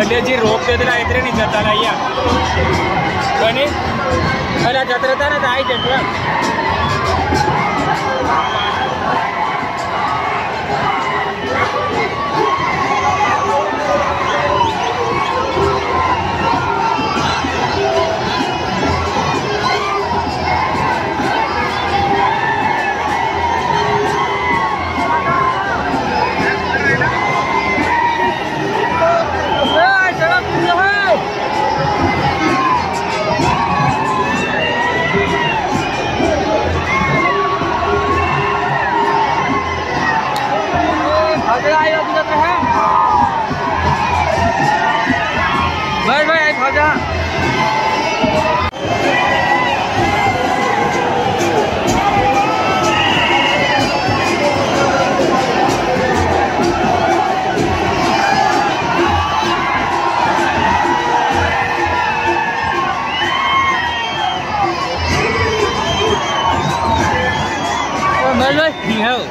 હજી રોપ તેતલા 大家。Hãy subscribe cho kênh Ghiền Mì Gõ Để không bỏ lỡ những video hấp dẫn